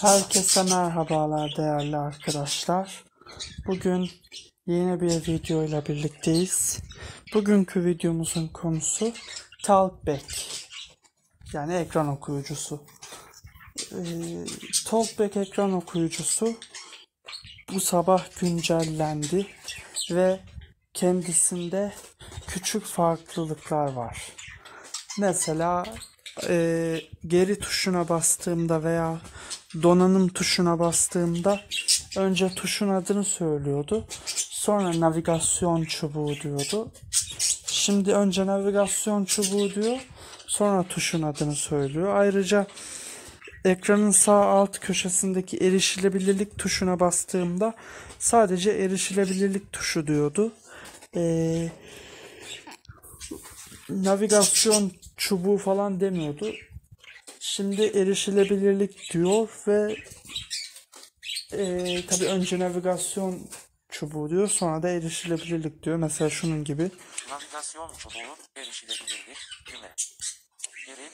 Herkese merhabalar değerli arkadaşlar. Bugün yeni bir video ile birlikteyiz. Bugünkü videomuzun konusu Talkback. Yani ekran okuyucusu. Ee, Talkback ekran okuyucusu bu sabah güncellendi ve kendisinde küçük farklılıklar var. Mesela e, geri tuşuna bastığımda veya donanım tuşuna bastığımda önce tuşun adını söylüyordu. Sonra navigasyon çubuğu diyordu. Şimdi önce navigasyon çubuğu diyor. Sonra tuşun adını söylüyor. Ayrıca ekranın sağ alt köşesindeki erişilebilirlik tuşuna bastığımda sadece erişilebilirlik tuşu diyordu. Ee, navigasyon çubuğu falan demiyordu. Şimdi erişilebilirlik diyor ve e, tabii önce navigasyon çubuğu diyor sonra da erişilebilirlik diyor. Mesela şunun gibi. Navigasyon çubuğu, erişilebilirlik, düğme. Düğme.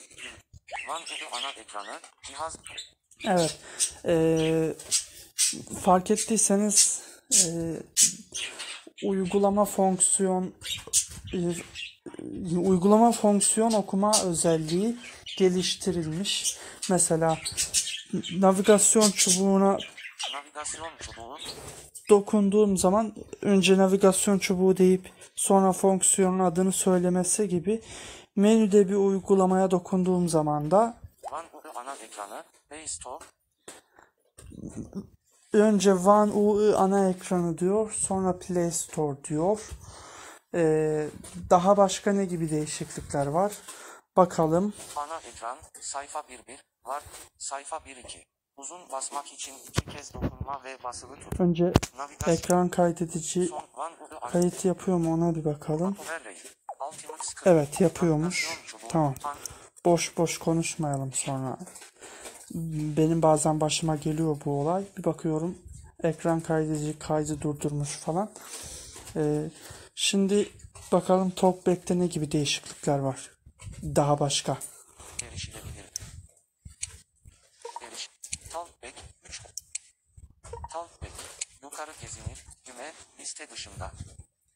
Van ana ekranı, cihaz, Evet. E, fark ettiyseniz e, uygulama fonksiyon e, uygulama fonksiyon okuma özelliği geliştirilmiş. Mesela navigasyon çubuğuna navigasyon çubuğu, dokunduğum zaman önce navigasyon çubuğu deyip sonra fonksiyonun adını söylemesi gibi menüde bir uygulamaya dokunduğum zaman da Van ana ekranı, Play Store, önce One UI ana ekranı diyor sonra Play Store diyor. Ee, daha başka ne gibi değişiklikler var? Bakalım. ana ekran, sayfa 1.1, var, sayfa 1.2. Uzun basmak için iki kez dokunma ve basılı tut. Önce Navigasyon, ekran kaydedici kayıt yapıyor mu ona bir bakalım. Evet yapıyormuş. Tamam. Boş boş konuşmayalım sonra. Benim bazen başıma geliyor bu olay. Bir bakıyorum ekran kaydedici kaydı durdurmuş falan. Ee, şimdi bakalım Talkback'te ne gibi değişiklikler var. Daha başka. Erişilebilir. Eriş. Talkback 3. Talkback. Yukarı gezinir. Düğme. Liste dışında.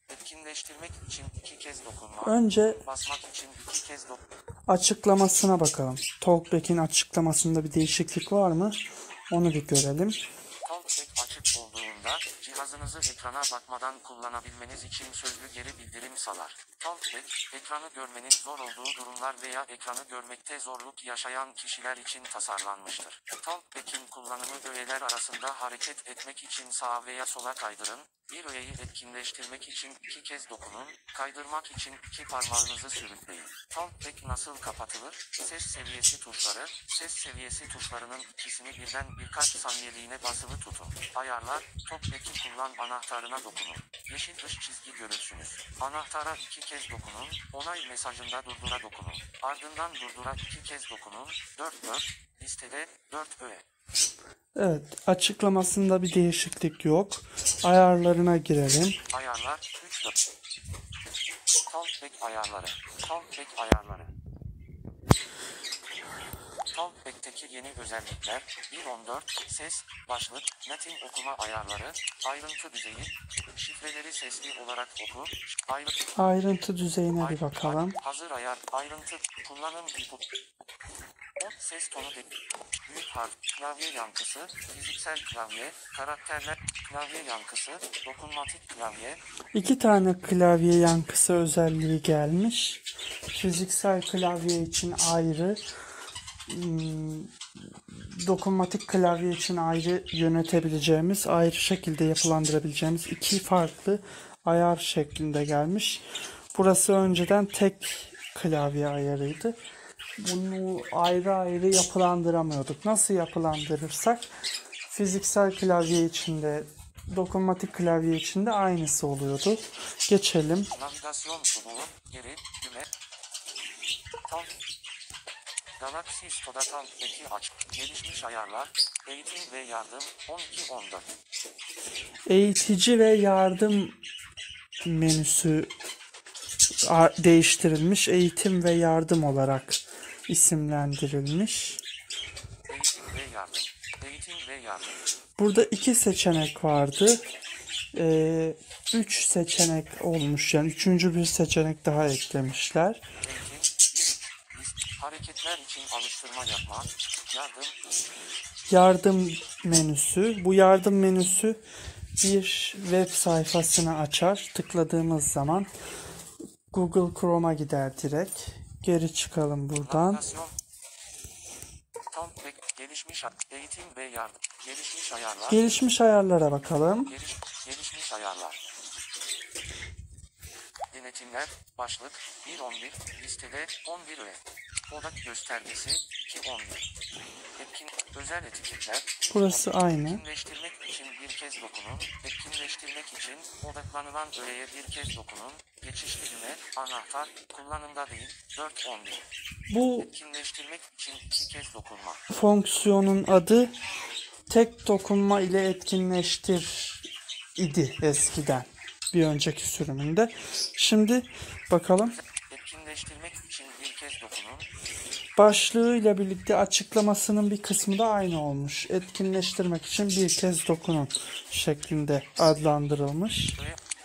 Etkinleştirmek için iki kez dokunma. Önce Basmak için iki kez dok. açıklamasına bakalım. Talkback'in açıklamasında bir değişiklik var mı? Onu bir görelim. Cihazınızı ekrana bakmadan kullanabilmeniz için sözlü geri bildirim sağlar. Talkback, ekranı görmenin zor olduğu durumlar veya ekranı görmekte zorluk yaşayan kişiler için tasarlanmıştır. Talkback'in kullanımı öğeler arasında hareket etmek için sağa veya sola kaydırın, bir öğeyi etkinleştirmek için iki kez dokunun, kaydırmak için iki parmağınızı sürükleyin. Talkback nasıl kapatılır? Ses seviyesi tuşları, ses seviyesi tuşlarının ikisini birden birkaç saniyeliğine basılı tutun. Ayarlar, Talkback'i kullan anahtarına dokunun. Yeşil dış çizgi görürsünüz. Anahtara iki kez dokunun, onay mesajında durdura dokunun. Ardından durdura iki kez dokunun, 4-4, listede 4 öğe. Evet açıklamasında bir değişiklik yok. Ayarlarına girelim. Ayarlar 3 4. Talkback ayarları. Talkback ayarları. Talkback'teki yeni özellikler 1.14 ses, başlık, metin okuma ayarları, ayrıntı düzeyi, şifreleri sesli olarak oku, ayrıntı Ayrıntı düzeyine bir bakalım. Hazır ayar, ayrıntı, kullanım input. Ses tonu de, büyük harf, klavye yankısı, fiziksel klavye, karakterler, klavye yankısı, dokunmatik klavye, İki tane klavye yankısı özelliği gelmiş. Fiziksel klavye için ayrı, dokunmatik klavye için ayrı yönetebileceğimiz, ayrı şekilde yapılandırabileceğimiz iki farklı ayar şeklinde gelmiş. Burası önceden tek klavye ayarıydı. Bunu ayrı ayrı yapılandıramıyorduk. Nasıl yapılandırırsak fiziksel klavye içinde, dokunmatik klavye içinde aynısı oluyordu. Geçelim. navigasyon çubuğu, geri, düğme, Galaxy Store'da Talkback'i aç, gelişmiş ayarlar, eğitim ve yardım, 12-14. Eğitici ve yardım menüsü değiştirilmiş. Eğitim ve yardım olarak isimlendirilmiş. Eğitim ve yardım. Eğitim ve yardım. Burada iki seçenek vardı. Ee, üç seçenek olmuş yani üçüncü bir seçenek daha eklemişler. Hareketler için alıştırma yapma, yardım, Yardım menüsü. Bu yardım menüsü bir web sayfasını açar. Tıkladığımız zaman Google Chrome'a gider direkt. Geri çıkalım buradan. navigasyon, Talkback, gelişmiş eğitim ve yardım, gelişmiş ayarlar, Gelişmiş ayarlara bakalım. geliş, gelişmiş ayarlar. Denetimler, başlık, 1.11, listede 11 öğe. Odak göstergesi, 2.11. Etkin, özel etiketler, Burası aynı. Etkinleştirmek için bir kez dokunun. Etkinleştirmek için odaklanılan öğeye bir kez dokunun. Geçişli düğme, anahtar, kullanımda değil, 411. Bu Etkinleştirmek için iki kez dokunma. fonksiyonun adı tek dokunma ile etkinleştir idi eskiden. Bir önceki sürümünde. Şimdi bakalım. Etkinleştirmek için bir kez dokunun. Başlığıyla birlikte açıklamasının bir kısmı da aynı olmuş. Etkinleştirmek için bir kez dokunun şeklinde adlandırılmış.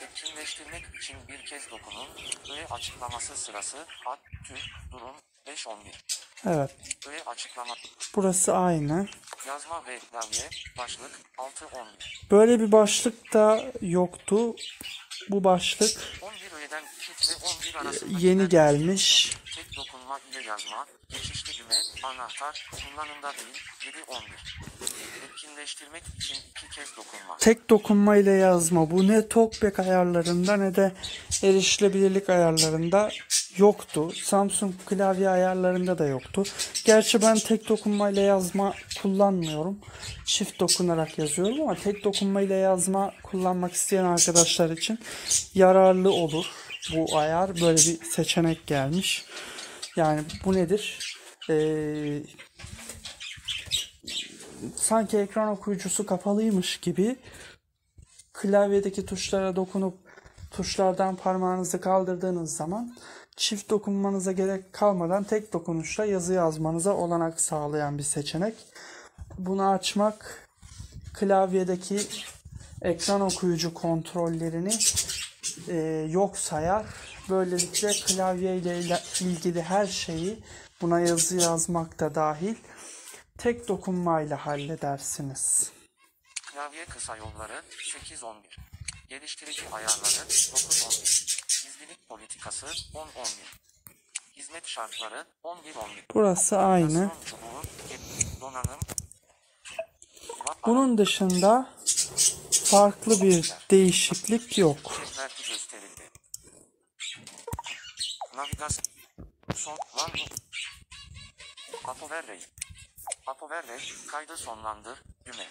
Etkinleştirmek için bir kez dokunun. Öğe açıklaması sırası, ad, tür, durum, 511. Evet. Öğe açıklama, Burası aynı. yazma ve klavye, başlık, 611. Böyle bir başlık da yoktu. Bu başlık 11 öğeden 2 ile 11 arasında yeni gelmiş. Dokunma yazma, geçişli anahtar, kullanımda değil, 711. Etkinleştirmek için iki kez dokunma. Tek dokunma ile yazma. Bu ne TalkBack ayarlarında ne de erişilebilirlik ayarlarında yoktu. Samsung klavye ayarlarında da yoktu. Gerçi ben tek dokunma ile yazma kullanmıyorum. Çift dokunarak yazıyorum ama tek dokunma ile yazma kullanmak isteyen arkadaşlar için yararlı olur. Bu ayar böyle bir seçenek gelmiş. Yani bu nedir? Ee, sanki ekran okuyucusu kapalıymış gibi klavyedeki tuşlara dokunup tuşlardan parmağınızı kaldırdığınız zaman çift dokunmanıza gerek kalmadan tek dokunuşla yazı yazmanıza olanak sağlayan bir seçenek. Bunu açmak klavyedeki ekran okuyucu kontrollerini e, yok sayar. Böylelikle klavye ile ilgili her şeyi buna yazı yazmak da dahil tek dokunmayla halledersiniz. Klavye kısa yolları 811. Geliştirici ayarları 911. Gizlilik politikası 1011. Hizmet şartları 1111. Burası aynı. Donanım. Bunun dışında farklı bir değişiklik yok. Navigasyon. Son. Lan. Apoverrey. Apoverrey. Kaydı sonlandır. Düğme.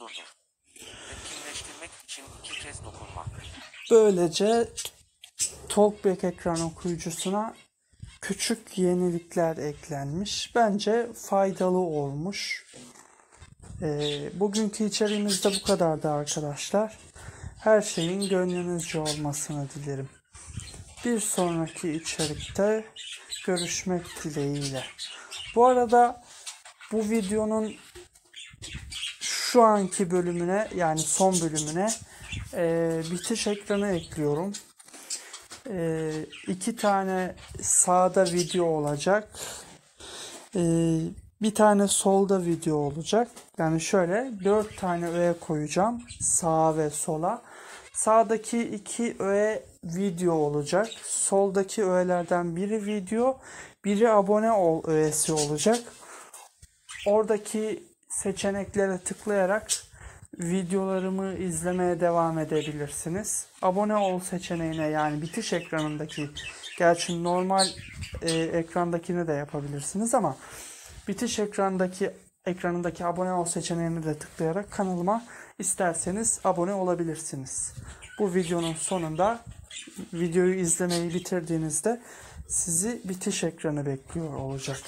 Durdur. Etkinleştirmek için iki kez dokunma. Böylece TalkBack ekran okuyucusuna küçük yenilikler eklenmiş. Bence faydalı olmuş. Ee, bugünkü içeriğimiz de bu kadardı arkadaşlar. Her şeyin gönlünüzce olmasını dilerim. Bir sonraki içerikte görüşmek dileğiyle. Bu arada bu videonun şu anki bölümüne yani son bölümüne e, bitiş ekranı ekliyorum. E, iki tane sağda video olacak. E, bir tane solda video olacak. Yani şöyle dört tane öğe koyacağım sağa ve sola. Sağdaki iki öğe video olacak. Soldaki öğelerden biri video, biri abone ol öğesi olacak. Oradaki seçeneklere tıklayarak videolarımı izlemeye devam edebilirsiniz. Abone ol seçeneğine yani bitiş ekranındaki gerçi normal e, ekrandakini de yapabilirsiniz ama bitiş ekrandaki ekranındaki abone ol seçeneğine de tıklayarak kanalıma isterseniz abone olabilirsiniz. Bu videonun sonunda videoyu izlemeyi bitirdiğinizde sizi bitiş ekranı bekliyor olacak.